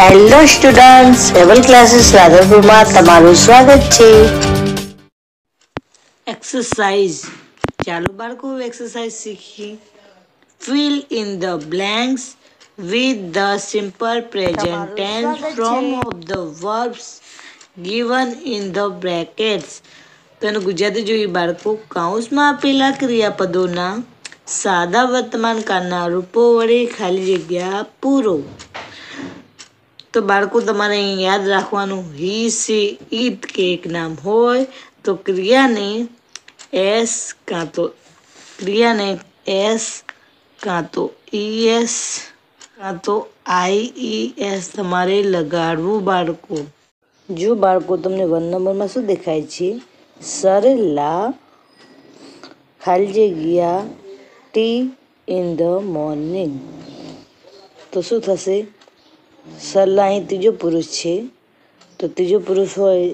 Hello students level classes રાધનપુરમાં તમારું સ્વાગત છે. એક્સરસાઇઝ ચાલો બાળકો એક્સરસાઇઝ શીખી fill in the blanks with the simple present tense from of the verbs given in the brackets તેનું ગુજરાતી જોઈએ બાળકો કાઉન્સમાં આપેલા ક્રિયાપદોના સાદા વર્તમાન કાળના રૂપો વડે ખાલી જગ્યા પૂરો. તો બાળકો, તમારે યાદ રાખવાનું, હી સી ઈટ કે એક નામ હોય, તો ક્રિયાને એસ કાં તો ક્રિયાને એસ કાં તો ઈએસ કાં તો આઈ ઈ એસ તમારે લગાડવું બાળકો. જો બાળકો, તમને વન નંબરમાં શું દેખાય છે? સરેલા ખાલી જગ્યા ટી ઇન ધ મોર્નિંગ. તો શું થશે? સરલા અહીં ત્રીજો પુરુષ છે તો ત્રીજો પુરુષ હોય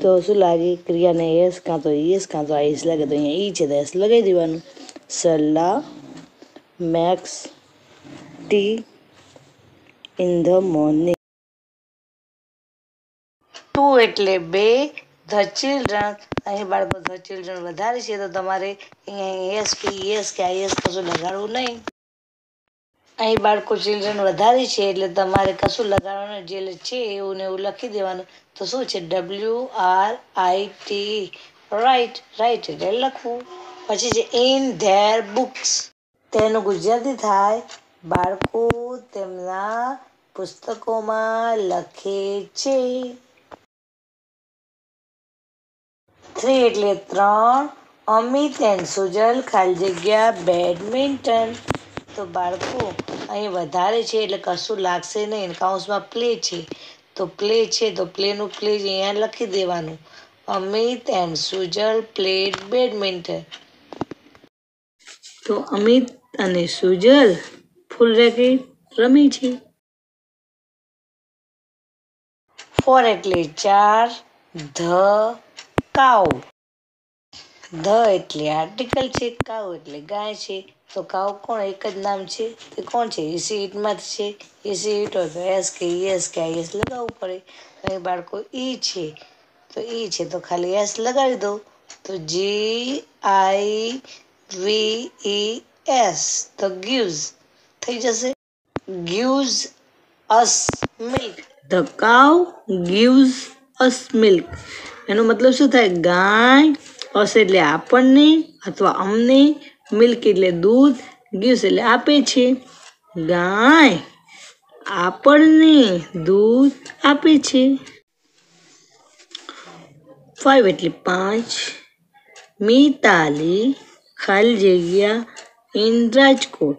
તો શું લાગે ક્રિયાને એસ કાં તો એસ કાં તો આઈસ લાગે તો અહીંયા ઈ છે તો એસ લગાવી દેવાનું Sarla makes tea in the morning two એટલે બે ધ ચિલ્ડ્રન અહીં બાળકો ધ ચિલ્ડ્રન વધારે છે તો તમારે અહીંયા એસ કે એસ કે આઈએસ કશું લગાડવું નહીં અહીં બાળકો ચિલ્ડ્રન વધારે છે એટલે તમારે કશું લગાડવાનું જે છે એવું ને એવું લખી દેવાનું. તો શું છે? W R I T write write એટલે લખવું. પછી છે ઇન ધેર બુક્સ તેનું ગુજરાતી થાય. બાળકો તેમના પુસ્તકોમાં લખે છે. થ્રી એટલે ત્રણ. અમિત એન્ડ સુજલ ખાલી જગ્યા બેડમિન્ટન તો બાળકો, અહીં વધારે છે એટલે કશું લાગશે નહીં. કાઉન્સમાં પ્લે છે. તો પ્લે છે, તો પ્લેનું પ્લે અહીંયા લખી દેવાનું. Amit and Sujal played badminton તો અમિત અને સુજલ ફૂલ રેકેટ રમે છે. ફોર એટલે ચાર, ધ કાઉ ધ એટલે આર્ટિકલ છે કાઉ એટલે ગાય છે. તો કાઉ કોણ એક જ નામ છે? તે કોણ છે? એસી ઈટમાંથી છે? એસી ઈટ હોય તો એસ કે એસ કે આઈએસ લગાવવું પડે. અહીં બાળકો ઈ છે. તો ઈ છે. તો ખાલી એસ લગાવી દો. તો જી આઈ વી ઈ એસ તો ગ્યુઝ થઈ જશે. ગ્યુઝ us milk. The cow gives us milk. એનો મતલબ શું થાય? ગાય અસ એટલે આપણને અથવા અમને મિલ્ક એટલે દૂધ ગીવ્સ એટલે આપે છે. ગાય આપણને દૂધ આપે છે. ફાઈવ એટલે પાંચ. મિતાલી ખાલી જગ્યા ઇન રાજકોટ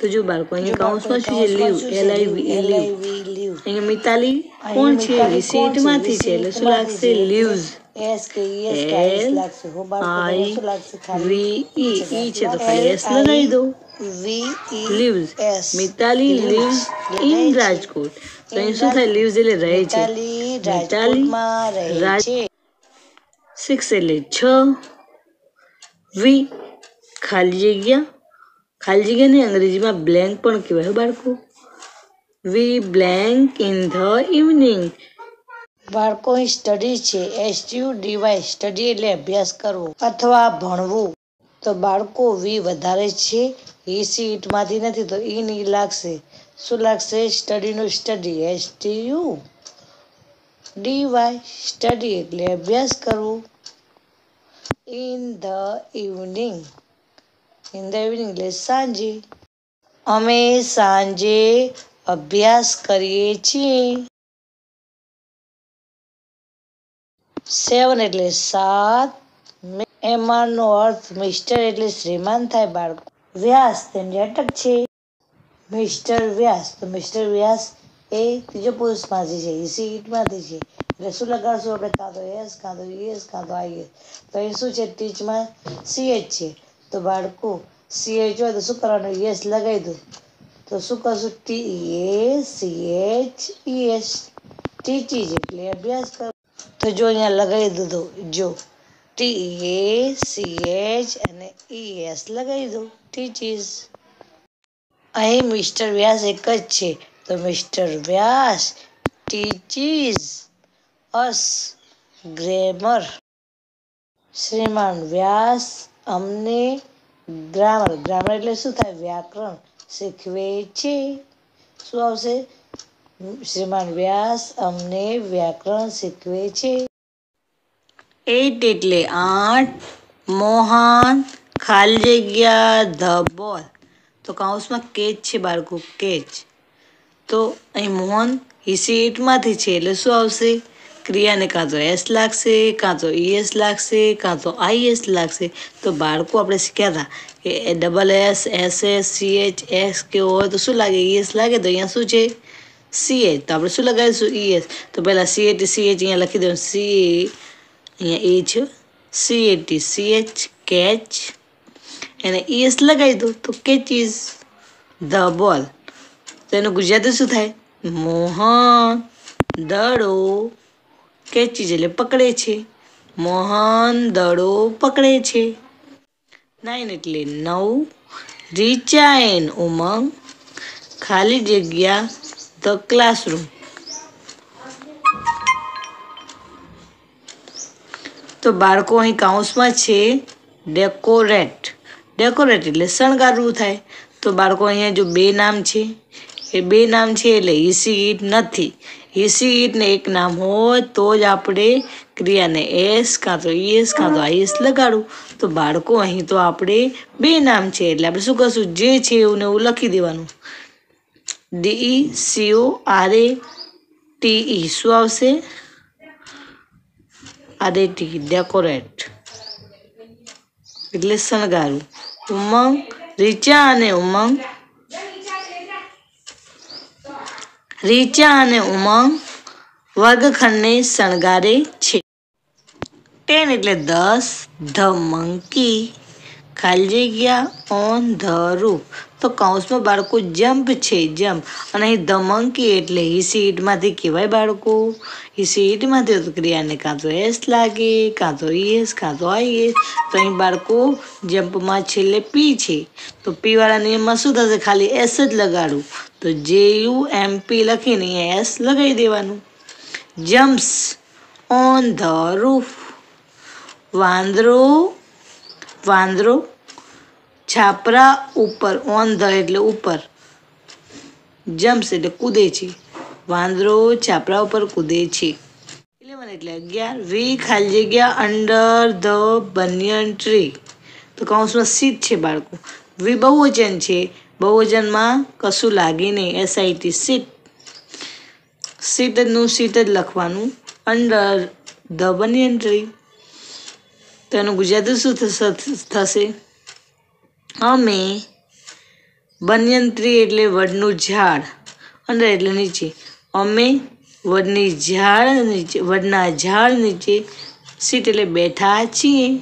તો જો બાળકો અહીંયા કાઉન્સમાં શું છે? Leave L I V L leave. અહીંયા મિતાલી કોણ છે? રિસીટમાંથી છે? એટલે શું લાગશે? લીવ્સ એસ કે એસ આઈસ લાગશે હો બાળકો લાગશે વી ઈ ઈ છે તો ખાલી એસ લગાવી દો V E leaves Mitali leaves in Rajkot તો અહીં શું થાય લીવ્સ એટલે રહે છે મિતાલી રાજ સિક્સ એટલે છ વી ખાલી જગ્યા ખાલી જગ્યાને અંગ્રેજીમાં બ્લેન્ક પણ કહેવાય બાળકો we blank in the evening બાળકો સ્ટડી છે S U D Y study એટલે અભ્યાસ કરવો અથવા ભણવું. તો બાળકો વી વધારે છે ઈ સીટમાંથી નથી, તો ઈ ની લાગશે. શું લાગશે? સ્ટડીનું study S T U D Y study એટલે અભ્યાસ કરવો. In the evening in the evening એટલે સાંજે. અમે સાંજે અભ્યાસ કરીએ છીએ. સેવન એટલે સાત. એમાંનો અર્થ મિસ્ટર એટલે શ્રીમાન થાય બાળકો. વ્યાસ તેમની અટક છે. મિસ્ટર વ્યાસ, તો મિસ્ટર વ્યાસ એ ત્રીજો પુરુષમાંથી છે. એ સીટમાંથી છે. એટલે શું લગાડશું આપણે? કાં તો એસ, કાં તો એસ કાં તો આઈએસ. તો અહીં શું છે? ટીચમાં સીએચ છે. તો બાળકો, સીએચ હોય તો શું કરવાનું? યસ લગાવી દો. તો શું કરશું? T, A, C, H, E, S. Teach એટલે અભ્યાસ કરો તો જો અહીંયા લગાવી દીધો, જો. ટી એ સી એચ અને ઈ એસ લગાવી દો. ટીચીસ અહીં મિસ્ટર વ્યાસ એક જ છે. તો mister Vyas teaches us, grammar. શ્રીમાન વ્યાસ, અમને ગ્રામર. ગ્રામર એટલે શું થાય? વ્યાકરણ. શીખવે છે. શું આવશે? શ્રીમાન વ્યાસ અમને વ્યાકરણ શીખવે છે. એટ એટલે આઠ, મોહન, ખાલી જગ્યા, ધ બોલ. તો કાઉન્સમાં કેચ છે બાળકો, કેચ. તો અહીં મોહન હિસી એટમાંથી છે એટલે શું આવશે? ક્રિયાને કાં તો એસ લાગશે, કાં તો ઈએસ લાગશે, કાં તો આઈએસ લાગશે. તો બાળકો આપણે શીખ્યા હતા કે double S S S C H S કે હોય તો શું લાગે? ઈએસ લાગે તો અહીંયા શું છે? સી એચ તો આપણે શું લગાવીશું ઈએચ તો પહેલાં સી એચ સી એચ અહીંયા લખી દઉં સી અહીંયા એ છે C A T C H catch એને ઈએસ લગાવી દો તો કેચ ઇઝ ધ બોલ તો એનું ગુજરાતી શું થાય મોહન દડો કેચીજ એટલે પકડે છે મોહન દડો પકડે છે નાઇન એટલે નવ. રિચાઇન ઉમંગ. ખાલી જગ્યા ધ ક્લાસરૂમ તો બાળકો અહીં કાઉન્સમાં છે. ડેકોરેટ ડેકોરેટ એટલે શણગારવું થાય. તો બાળકો અહીંયા જો બે નામ છે. એ બે નામ છે એટલે ઈસી ઈટ નથી. ઈસી ઈટ એક નામ હોય તો જ આપણે ક્રિયાને એસ કાં તો ઈએસ કાં તો આઈએસ લગાડું. તો બાળકો અહીં તો આપણે બે નામ છે. એટલે આપણે શું કરશું? જે છે એવું ને એવું લખી દેવાનું. D E C O R A T E શું આવશે? આર એ ટી ડેકોરેટ એટલે શણગારું. ઉમંગ, રીચા અને ઉમંગ. રીચા અને ઉમંગ વર્ગખંડને શણગારે છે. ટેન એટલે દસ, ધ મંકી. ખાલી જગ્યા, ઓન ધ રૂફ. તો કૌંસમાં બાળકો જમ્પ છે જમ્પ અને અહીં ધમંકી એટલે હિસીટમાંથી કહેવાય બાળકો. હિસીટમાંથી તો ક્રિયાને કાં તો એસ લાગે, કાં તો ઈએસ, કાં તો આઈએસ. તો અહીં બાળકો જમ્પમાં છેલ્લે પી છે. તો પીવાળા નિયમમાં શું થશે? ખાલી એસ જ લગાડું. તો જે યુ એમ પી લખીને અહીંયા એસ લગાવી દેવાનું. Jumps on the roof. વાંદરો વાંદરો છાપરા ઉપર, ઓન ધ એટલે ઉપર. જમ્પ્સ એટલે કૂદે છે. વાંદરો છાપરા ઉપર કૂદે છે. ઇલેવન એટલે અગિયાર. વી ખાલી જગ્યા અંડર ધ બનિયન ટ્રી તો કૌંસમાં સીટ છે બાળકો. વી બહુવચન છે. બહુવચનમાં કશું લાગે નહીં. એસઆઈટી સીટ સીટનું સીટ જ લખવાનું. અંડર ધ બનિયન ટ્રી તો એનું ગુજરાતી શું થશે? અમે બન્યંત્રી એટલે વડનું ઝાડ અંદર એટલે નીચે. અમે વડની ઝાડ નીચે, વડના ઝાડ નીચે સીટ એટલે બેઠા છીએ.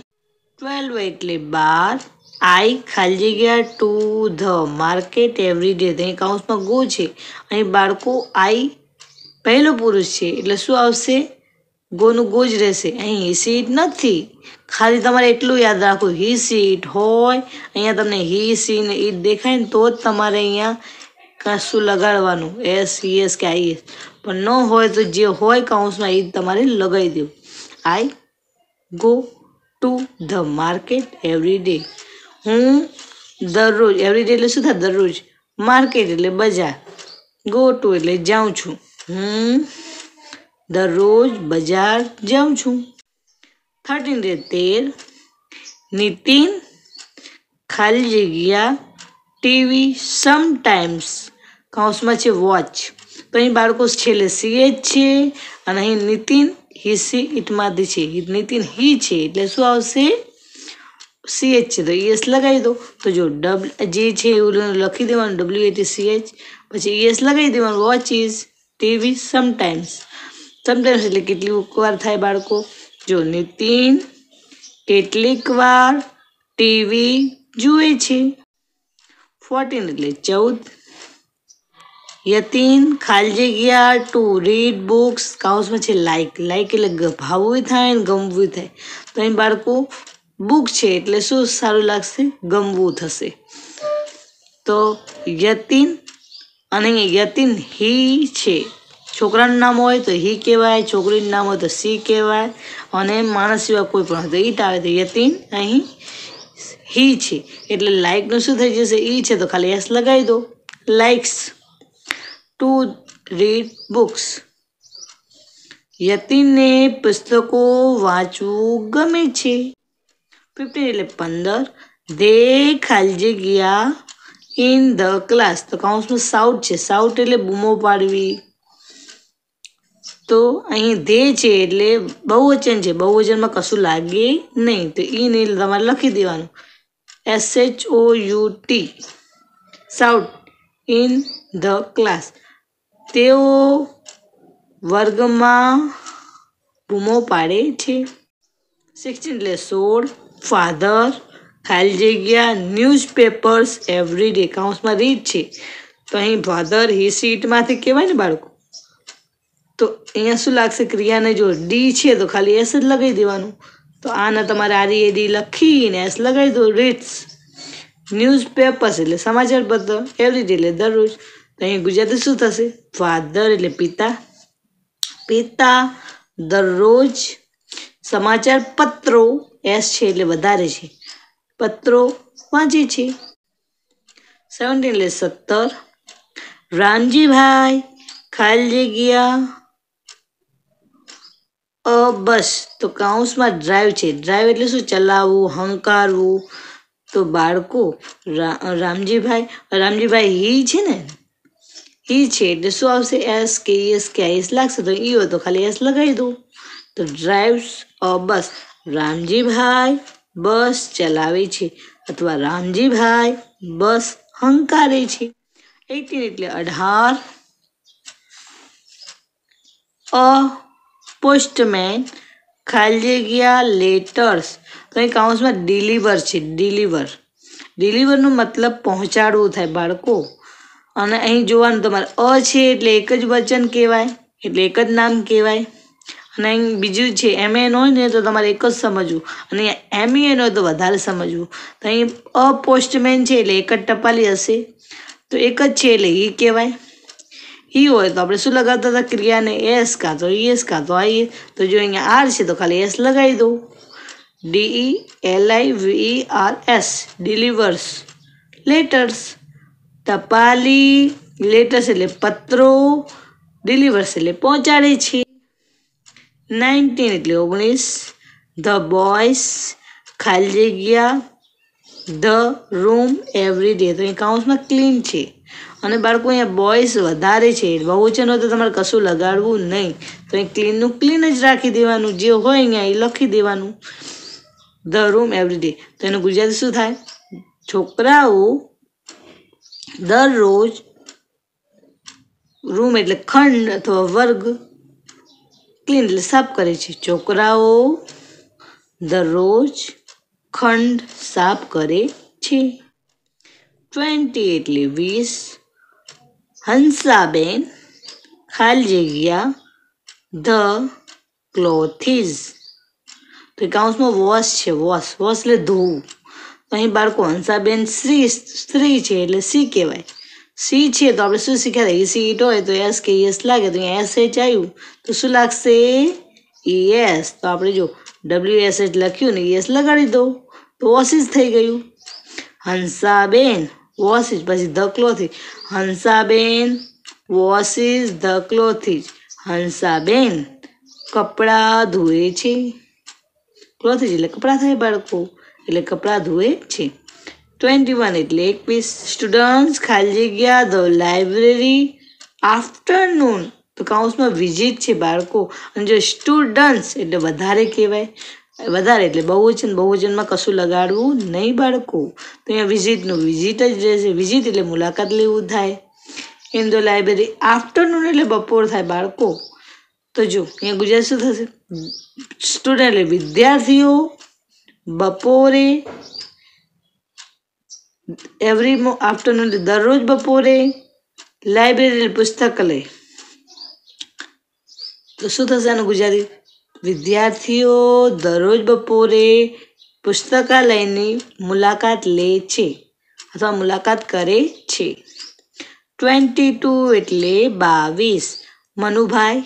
ટ્વેલ્વ એટલે બાર. આઈ ખાલી જગ્યા to the market every day અહીં કાઉન્સમાં ગો છે. અહીં બાળકો, આઈ પહેલો પુરુષ છે. એટલે શું આવશે? ગોનું ગો જ રહેશે. અહીં સીટ નથી. ખાલી તમારે એટલું યાદ રાખવું. હી સીટ હોય, અહીંયા તમને હી સી ને ઈટ દેખાય ને તો જ તમારે અહીંયા કશું લગાડવાનું. એસ એસ કે આઈ એસ પણ ન હોય તો જે હોય કાઉન્સમાં ઈદ તમારે લગાવી દેવું. I go to the market every day હું દરરોજ એવરી ડે એટલે શું થાય? દરરોજ. માર્કેટ એટલે બજાર. ગો ટુ એટલે જાઉં છું. હું દરરોજ બજાર જાઉં છું. થર્ટીન ડે તેર, નીતિન, ખાલી જગ્યા, ટીવી સમટાઈમ્સ કૌંસમાં છે વોચ તો અહીં બાળકો છેલ્લે સીએ જ છે અને અહીં નીતિન હી સી ઇટમાંથી છે. નીતિન હી છે. એટલે શું આવશે? સી એચ છે. તો ઈએસ લગાવી દો. તો જો ડબલ જે છે એવું લખી દેવાનું W A T C H પછી ઈએસ લગાવી દેવાનું watch is TV sometimes sometimes એટલે કેટલી વાર થાય બાળકો? જો નીતિન કેટલીક વાર ટીવી જુએ છે. ફોર્ટીન એટલે ચૌદ. યતીન ખાલી જગ્યા ટુ રીડ બુક્સ કાઉન્સમાં છે લાઇક લાઇક એટલે ભાવવું થાય ને ગમવું થાય. તો અહીં બાળકો બુક છે એટલે શું સારું લાગશે? ગમવું થશે. તો યતીન અને યતીન હી છે. છોકરાનું નામ હોય તો હી કહેવાય, છોકરીનું નામ હોય તો સી કહેવાય, અને માણસ સિવાય કોઈ પણ હોય તો ઈટ આવે તો યતીન અહીં હી છે. એટલે લાઇકનું શું થઈ જશે? ઈ છે તો ખાલી એસ લગાવી દો. લાઇક્સ ટુ રીડ બુક્સ યતીનને પુસ્તકો વાંચવું ગમે છે. ફિફ્ટીન એટલે પંદર. દે ખાલજી ગયા ઇન ધ ક્લાસ તો કાઉન્સમાં સાઉટ છે. સાઉટ એટલે બૂમો પાડવી. તો અહીં ધે છે એટલે બહુવચન છે. બહુવચનમાં કશું લાગે નહીં. તો ઈ નહીં તમારે લખી દેવાનું. S H O U T shout in the class તેઓ વર્ગમાં બૂમો પાડે છે. સિક્સટીન એટલે સોળ. ફાધર ખાલી જગ્યા ન્યૂઝપેપર્સ એવરી ડે કાઉન્સમાં રીડ છે. તો અહીં ફાધર હી સીટમાંથી કહેવાય ને બાળકો? તો અહીંયા શું લાગશે? ક્રિયાને જો ડી છે તો ખાલી એસ જ લગાવી દેવાનું. તો આને તમારે આરી એ ડી લખીને એસ લગાવી દો રીડ્સ ન્યૂઝપેપર્સ એટલે સમાચાર પત્ર એવરી ડે એટલે દરરોજ. તો અહીં ગુજરાતી શું થશે? ફાધર એટલે પિતા. પિતા દરરોજ સમાચાર પત્રો એસ છે એટલે વધારે છે. પત્રો વાંચે છે. સેવન્ટીન એટલે સત્તર. રામજીભાઈ ખાલી જગ્યા અ, બસ. તો કાઉન્સમાં ડ્રાઈવ છે. ડ્રાઈવ એટલે શું? ચલાવવું, હંકારવું. તો બાળકો રામજીભાઈ રામજીભાઈ હી છે ને? હી છે. એટલે શું આવશે? એસ કે એસ કે એસ લાગશે. તો ઈ હોય તો ખાલી એસ લગાવી દો તો ડ્રાઈવ્સ અ, બસ. રામજીભાઈ, બસ ચલાવે છે. અથવા રામજીભાઈ, બસ હંકારે છે. એટીન એટલે અઢાર. અ પોસ્ટમેન ખાલી જગ્યા લેટર્સ તો અહીં કાઉન્સમાં ડિલિવર છે ડિલિવર ડિલિવરનો મતલબ પહોંચાડવું થાય બાળકો. અને અહીં જોવાનું તમારે અ છે એટલે એક જ વચન કહેવાય, એટલે એક જ નામ કહેવાય. અને અહીં બીજું છે એમ એન હોય ને તો તમારે એક જ સમજવું. અને એમ એન હોય તો વધારે સમજવું. તો અહીં અ પોસ્ટમેન છે એટલે એક જ ટપાલી હશે. તો એક જ છે એટલે એ કહેવાય. ઈ હોય તો આપણે શું લગાવતા હતા ક્રિયાને એસ કાં તો એસ કાં તો આઈ તો જો અહીંયા આર છે તો ખાલી એસ લગાવી દઉં D E L I V R S delivers letters ટપાલી letters એટલે પત્રો ડિલિવર્સ એટલે પહોંચાડે છે નાઇન્ટીન એટલે ઓગણીસ ધ બોયસ ખાલી જગ્યા ધ રૂમ એવરી ડે તો અહીં કાઉન્સમાં ક્લીન છે અને બાળકો અહીંયા બોયસ વધારે છે. બહુચનો તો તમારે કશું લગાડવું નહીં. તો અહીં ક્લીનનું ક્લીન જ રાખી દેવાનું. જે હોય અહીંયા એ લખી દેવાનું. ધ રૂમ એવરીડે તો એનું ગુજરાતી શું થાય? છોકરાઓ દરરોજ રૂમ એટલે ખંડ અથવા વર્ગ ક્લીન એટલે સાફ કરે છે. છોકરાઓ દરરોજ ખંડ સાફ કરે છે. ટ્વેન્ટી એટલે વીસ હંસાબેન ખાલી જગ્યા ધ ક્લોથીઝ તો કાઉન્સમાં વોશ છે વોશ વોશ એટલે ધોવું અહીં બાળકો હંસાબેન સ્ત્રી સ્ત્રી છે એટલે સી કહેવાય સી છે તો આપણે શું શીખ્યા હતા સી ઈટ હોય તો એસ કે એસ લાગે તો અહીંયા એસ એચ આવ્યું તો શું લાગશે એસ તો આપણે જો ડબલ્યુ એસ એચ લખ્યું ને એસ લગાડી દો તો ઓસિસ થઈ ગયું હંસાબેન વોશિસ પછી the clothes Hansaben washes the clothes Hansaben, કપડાં ધોએ છે. ક્લોથિસ એટલે કપડાં થાય બાળકો. એટલે કપડાં ધોએ છે. ટ્વેન્ટી વન એટલે એકવીસ. સ્ટુડન્ટ્સ ખાલી જગ્યા, ધ લાઇબ્રેરી, આફ્ટરનૂન. તો કાઉન્સમાં વિઝિટ છે બાળકો. અને જો સ્ટુડન્ટ્સ, એટલે વધારે કહેવાય. વધારે એટલે બહુવચન બહુવચનમાં કશું લગાડવું નહીં બાળકો. તો અહીંયા વિઝિટનું, વિઝિટ જ રહેશે. વિઝિટ એટલે મુલાકાત લેવું થાય. ઇન ધ લાઇબ્રેરી આફ્ટરનૂન એટલે બપોર થાય બાળકો. તો જો, અહીંયા ગુજરાત શું થશે? સ્ટુડન્ટ એટલે વિદ્યાર્થીઓ બપોરે એવરી આફ્ટરનૂન દરરોજ બપોરે લાઇબ્રેરી પુસ્તકાલય. તો શું થશે આનું ગુજરાતી? વિદ્યાર્થીઓ દરરોજ બપોરે પુસ્તકાલયની મુલાકાત લે છે અથવા મુલાકાત કરે છે. ટ્વેન્ટી ટુ એટલે બાવીસ. મનુભાઈ,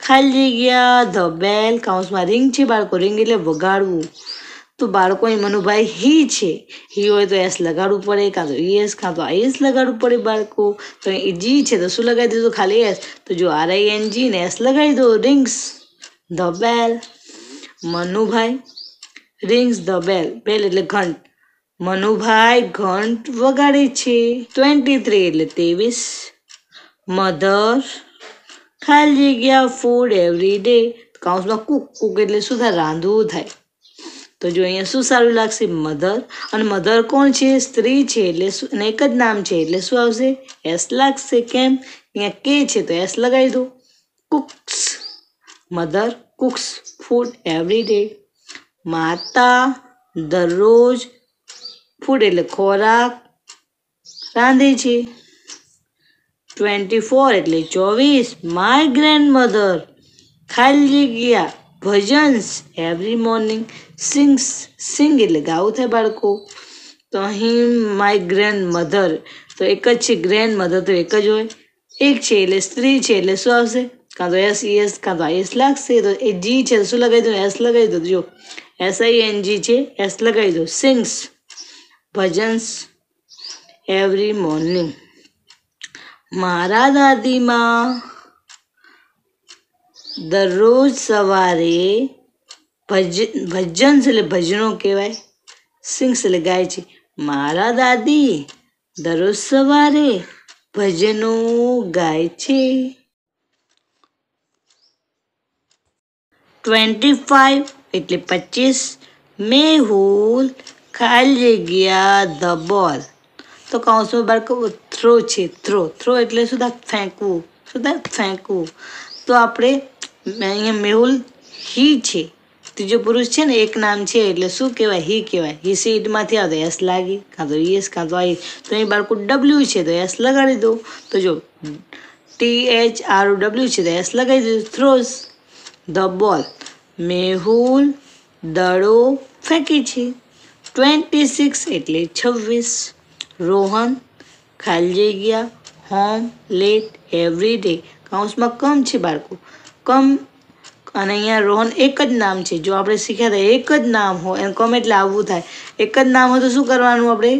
ખાલી જગ્યા, ધ બેલ, કાઉન્સમાં રિંગ છે, બાળકો રિંગ એટલે વગાડવું. તો બાળકો મનુભાઈ, હી છે. હી હોય તો એસ લગાડવું પડે, કાં તો એસ કાં તો આઈએસ લગાડવું પડે બાળકો. તો એ જી છે, તો શું લગાવી દીધું? ખાલી એસ. તો જો આર આઈ એન જી ને એસ લગાવી દો, rings. The bell, Manubhai rings the bell. Bell એટલે ઘંટ. મનુભાઈ ઘંટ વગાડે છે. ટ્વેન્ટી થ્રી એટલે ત્રેવીસ. મધર ખાલી જગ્યા ફૂડ એવરી ડે કાઉન્સમાં કુક કુક એટલે શું થાય રાંધવું થાય. તો જો અહીંયા શું સારું લાગશે? મધર. અને મધર કોણ છે? સ્ત્રી છે એટલે શું અને એક જ નામ છે એટલે શું આવશે? એસ લાગશે. કેમ? અહીંયા કે છે તો એસ લગાવી દો. Cooks. Mother cooks food every day માતા દરરોજ ફૂડ એટલે ખોરાક રાંધે છે. ટ્વેન્ટી ફોર એટલે ચોવીસ. માય ગ્રેન્ડ મધર ખાલી ગયા bhajans every morning sings sing એટલે ગાવું થાય બાળકો. તો અહીં માય ગ્રેન્ડ મધર તો એક જ છે. ગ્રેન્ડ મધર તો એક જ હોય. એક છે એટલે સ્ત્રી છે એટલે શું આવશે? કાં તો એસ એસ કાં તો એસ લાગશે તો એ જી છે શું લગાવી દો એસ લગાવી દો જો એસ આઈ એન જી છે એસ લગાવી દો સિંગ્સ ભજન્સ એવરી મોર્નિંગ મારા દાદીમાં દરરોજ સવારે ભજ ભજન્સ એટલે ભજનો કહેવાય સિંગ્સ એટલે ગાય છે મારા દાદી દરરોજ સવારે ભજનો ગાય છે ટ્વેન્ટી ફાઈવ એટલે પચીસ મેહુલ ખાલી જગ્યા ધ બોલ તો કૌંસમાં બાળકો થ્રો છે થ્રો થ્રો એટલે શું થાય ફેંકવું શું થાય ફેંકવું તો આપણે અહીંયા મેહુલ હી છે ત્રીજો પુરુષ છે ને એક નામ છે એટલે શું કહેવાય હી કહેવાય હી સીટમાંથી આવે તો એસ લાગી કાં તો યસ કાં તો આઈ તો અહીં બાળકો ડબલ્યુ છે તો એસ લગાડી દો તો જો ટી એચ આર ડબલ્યુ છે તો એસ લગાવી દીધું થ્રોઝ ધ બોલ મેહુલ દડો ફેંકે છે ટ્વેન્ટી સિક્સ એટલે છવ્વીસ રોહન ખાલી જગ્યા હોમ લેટ એવરી ડે કાઉન્સમાં કમ છે બાળકો કમ અને અહીંયા રોહન એક જ નામ છે જો આપણે શીખ્યા હતા એક જ નામ હોય એમ કમ એટલે આવવું થાય એક જ નામ હોય તો શું કરવાનું આપણે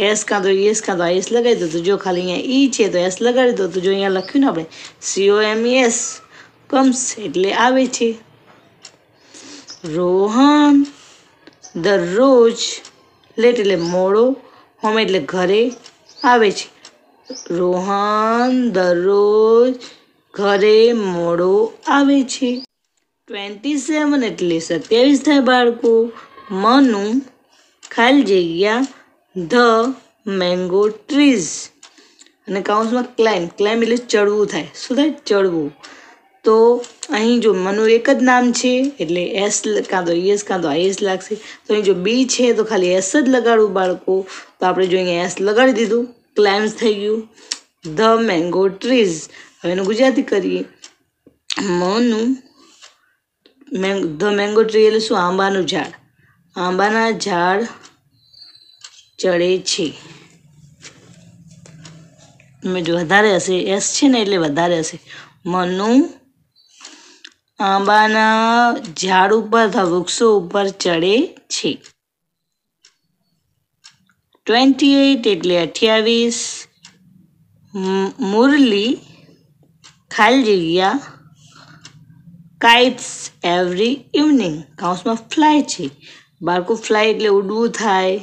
એસ કાં તો એસ કાં તો એસ લગાવી દો તો જો ખાલી અહીંયા ઈ છે તો એસ લગાડી દો તો જો અહીંયા લખ્યું ને આપણે સીઓ એમ એસ કમ્સ એટલે આવે છે રોહન, દરરોજ લેટ એટલે મોડો, હોમ એટલે ઘરે આવે છે. રોહન દરરોજ ઘરે મોડો આવે છે. ટ્વેન્ટી સેવન એટલે સત્યાવીસ થાય બાળકો. મનુ ખાલી જગ્યા ધ મેંગો ટ્રીઝ. અને કાઉન્સમાં ક્લાઇમ ક્લાઇમ એટલે ચડવું થાય. શું થાય? ચડવું. તો અહીં જો મનુ એક જ નામ છે, એટલે એસ કાં તો એસ કાં તો આઈએસ લાગશે. તો અહીં જો બી છે, તો ખાલી એસ જ લગાડવું બાળકો. તો આપણે જો અહીંયા એસ લગાડી દીધું ક્લાઇમ્સ થઈ ગયું. The mango trees. હવે એનું ગુજરાતી કરીએ. મનુ મેંગ ધ મેંગો ટ્રી એટલે શું? આંબાનું ઝાડ. આંબાના ઝાડ ચડે છે. મેં જો વધારે હશે, એસ છે ને એટલે વધારે હશે. મનુ આંબાના ઝાડ ઉપર અથવા વૃક્ષો ઉપર ચડે છે. ટ્વેન્ટી એઇટ એટલે અઠ્યાવીસ. મુરલી ખાલી જગ્યા કાઇટ્સ એવરી ઇવનિંગ કાઉન્સમાં ફ્લાય છે. બાળકો ફ્લાય એટલે ઉડવું થાય,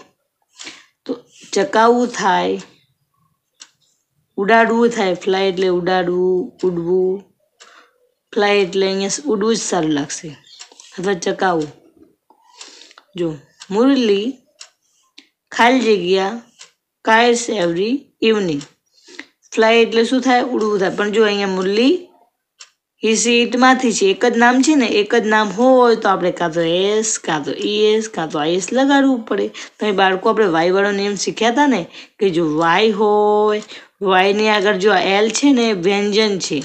તો ચકાવવું થાય, ઉડાડવું થાય. ફ્લાય એટલે ઉડાડવું, ઉડવું. ફ્લાય એટલે અહીંયા ઉડવું જ સારું લાગશે. અથવા ચકાવવું જો, મુરલી ખાલી જગ્યા કાયર્સ એવરી ઇવનિંગ ફ્લાય એટલે શું થાય? ઉડવું થાય. પણ જો અહીંયા મુરલી, એ સીટમાંથી છે. એક જ નામ છે ને, એક જ નામ હોય તો આપણે કાં તો એસ કાં તો ઈએસ કાં તો આઈએસ લગાડવું પડે. તો એ બાળકો આપણે વાયવાળો નિયમ શીખ્યા હતા ને, કે જો વાય હોય વાયની આગળ જો એલ છે ને, વ્યંજન છે.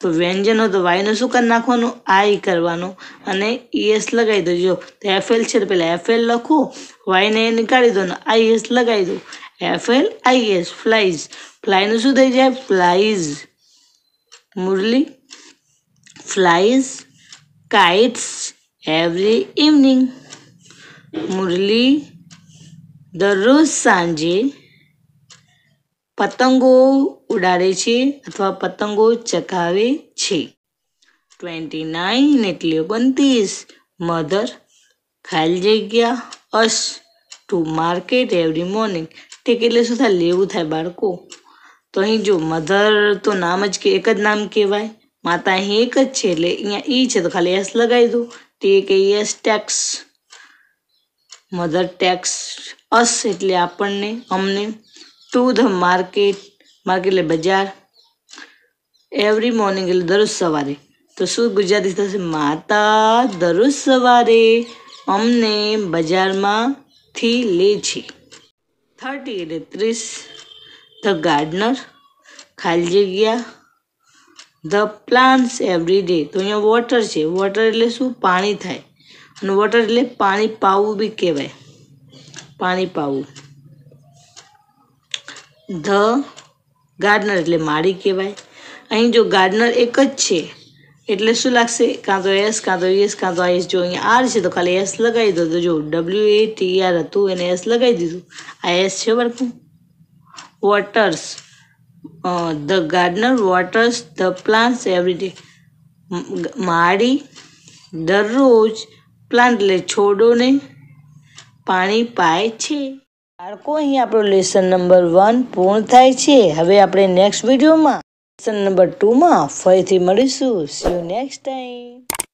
તો વ્યંજન હોય તો વાયનું શું કરી નાખવાનું? આઈ કરવાનું. અને ઈએસ લગાવી દો. જો તો એફએલ છે પહેલાં એફએલ લખો. વાયને એ નીકાળી દો ને આઈએસ લગાવી દો. એફએલ આઈએસ ફ્લાઇઝ ફ્લાયનું શું થઈ જાય? Flies Murali. Flies kites every evening Murali. દરરોજ સાંજે પતંગો ઉડાડે છે અથવા પતંગો ચગાવે છે. ટ્વેન્ટી નાઇન એટલે ઓગણત્રીસ મધર, ખાલી જગ્યા us to market every morning ઠીક એટલે શું થાય લેવું થાય બાળકો? તો અહીં જો મધર તો નામ જ કે એક જ નામ કહેવાય. માતા અહીં એક જ છે એટલે અહીંયા ઈ છે તો ખાલી એસ લગાવી દો. તે કે S takes mother takes us એટલે આપણને, અમને. ટુ ધ માર્કેટ માર્કેટ એટલે બજાર એવરી મોર્નિંગ એટલે દરરોજ સવારે. તો શું ગુજરાતી થશે? માતા દરરોજ સવારે અમને બજારમાંથી લે છે. થર્ટી એટલે ત્રીસ ધ ગાર્ડનર ખાલી જગ્યા ધ પ્લાન્ટ્સ એવરી ડે તો અહીંયા વોટર છે. વોટર એટલે શું? પાણી થાય. અને વોટર એટલે પાણી પાવું બી કહેવાય. પાણી પાવું. ધ ગાર્ડનર એટલે માળી કહેવાય. અહીં જો ગાર્ડનર એક જ છે, એટલે શું લાગશે? કાં તો એસ, કાં તો એસ કાં તો એસ જો અહીંયા આર છે, તો ખાલી એસ લગાવી દો. તો જો ડબલ્યુ એ ટી આર હતું, એને એસ લગાવી દીધું. આ એસ છે વર્કું waters the gardener, waters, the plants, every day. માળી, દરરોજ પ્લાન્ટ, એટલે છોડોને પાણી પાય છે. બાળકો, અહીં આપણો લેસન નંબર વન પૂર્ણ થાય છે. હવે આપણે નેક્સ્ટ વિડીયોમાં લેસન નંબર ટુમાં ફરીથી મળીશું. C you next time